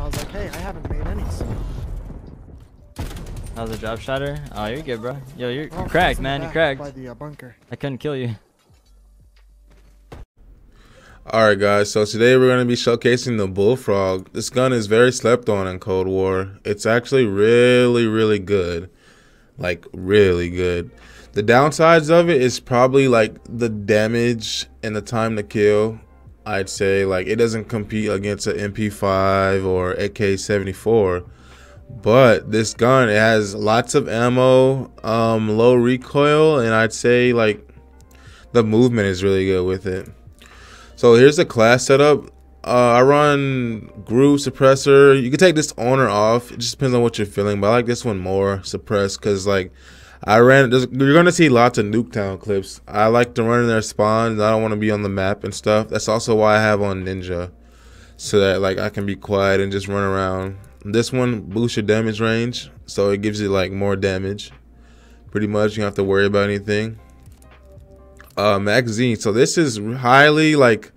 I was like, hey, I haven't made any. How's the drop shotter? Oh, you're good, bro. Yo, you're, Oh, cracked, it's in the man. You're cracked. By the uh, bunker. I couldn't kill you. Alright guys, so today we're going to be showcasing the Bullfrog. This gun is very slept on in Cold War. It's actually really, really good. Like, really good. The downsides of it is probably like the damage and the time to kill. I'd say like it doesn't compete against an MP5 or AK-74. But this gun, it has lots of ammo, um, low recoil, and I'd say like the movement is really good with it. So here's the class setup. Uh, I run GRU suppressor. You can take this on or off. It just depends on what you're feeling. But I like this one more suppressed because like I ran. You're gonna see lots of Nuketown clips. I like to run in their spawns. I don't want to be on the map and stuff. That's also why I have on Ninja, so that like I can be quiet and just run around. This one boosts your damage range, so it gives you like more damage. Pretty much, you don't have to worry about anything uh, magazine. So this is highly like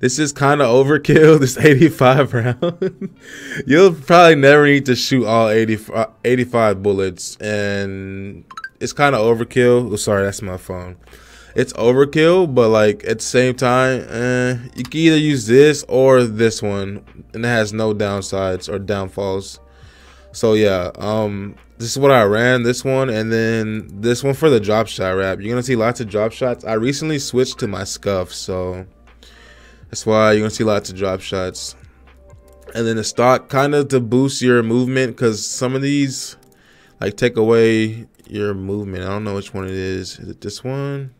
this is kind of overkill. This 85 round. You'll probably never need to shoot all 80, 85 bullets, and it's kind of overkill. Oh, sorry, that's my phone. It's overkill, but like at the same time, eh, you can either use this or this one, and it has no downsides or downfalls. So yeah, um, this is what I ran. This one, and then this one for the drop shot wrap. You're gonna see lots of drop shots. I recently switched to my scuff, so that's why you're gonna see lots of drop shots. And then the stock, kind of to boost your movement, because some of these like take away your movement. I don't know which one it is. Is it this one?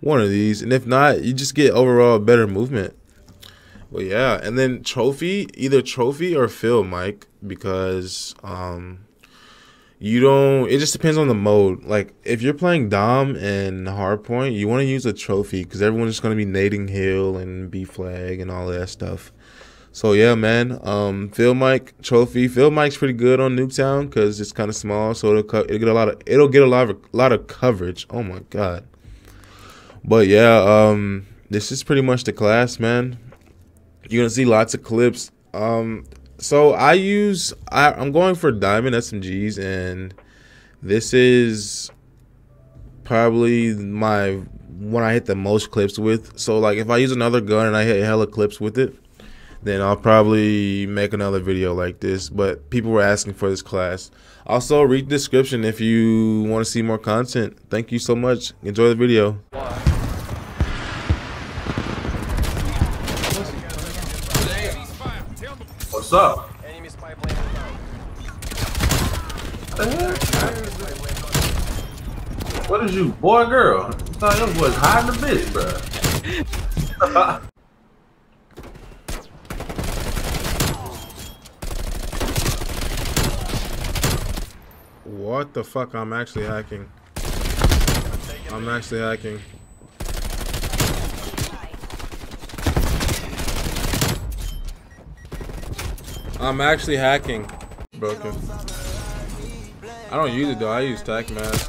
One of these, and if not, you just get overall better movement. Well, yeah, and then trophy, either trophy or Field Mic, because um, you don't. It just depends on the mode. Like if you're playing Dom and Hardpoint, you want to use a trophy because everyone's just gonna be nading hill and B flag and all that stuff. So yeah, man. Um, Field Mic trophy. Field Mic's pretty good on Nuketown because it's kind of small, so it'll, co- it'll get a lot of it'll get a lot of lot of coverage. Oh my god. But yeah, um, this is pretty much the class, man. You're gonna see lots of clips. Um, so I use I, I'm going for diamond SMGs, and this is probably my one I hit the most clips with. So like if I use another gun and I hit hella clips with it, then I'll probably make another video like this. But people were asking for this class. Also, read the description if you want to see more content. Thank you so much. Enjoy the video. What's up? What is you, boy, or girl? I thought them was hiding the bitch, bro. What the fuck? I'm actually hacking. I'm actually hacking. I'm actually hacking. Broken. I don't use it though. I use tac mask.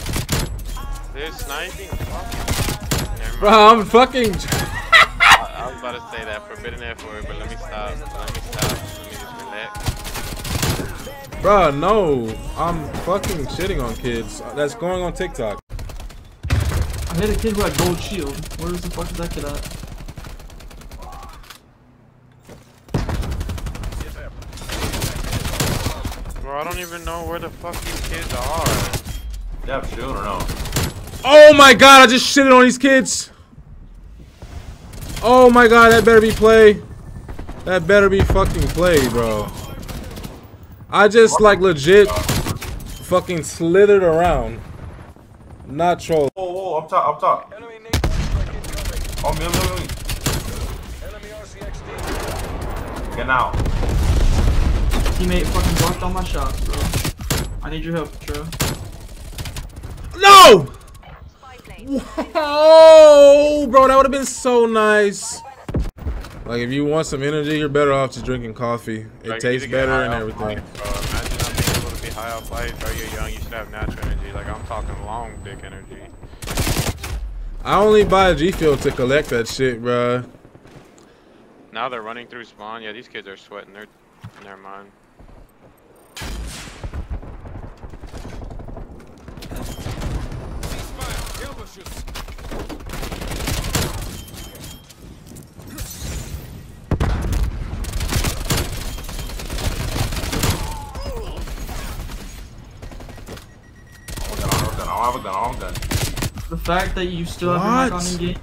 They're sniping. Bro, I'm fucking. I, I was about to say that forbidden F word, but let me stop. Let me just relax. Bro, no. I'm fucking shitting on kids. That's going on TikTok. I hit a kid with a gold shield. Where the fuck is that kid at? Bro, I don't even know where the fuck these kids are. You have shield or no? Oh my god, I just shitted on these kids. Oh my god, that better be play. That better be fucking play, bro. I just like legit fucking slithered around. Not troll. Whoa, whoa, up top, up top. Oh, me, me, me. Get out. Teammate fucking blocked all my shots, bro. I need your help, Tro. No! Oh, bro, that would have been so nice. Like, if you want some energy, you're better off just drinking coffee. It Like, tastes need to get better and everything. life, Bro, imagine not being able to be high off life. Bro, you're young. You should have natural energy. Like I'm talking long dick energy. I only buy a G Fuel to collect that shit, bro. Now they're running through spawn. Yeah, these kids are sweating. They're Never mind. I don't have a gun. I have a gun. I don't have a gun. The fact that you still have your mic on What? in game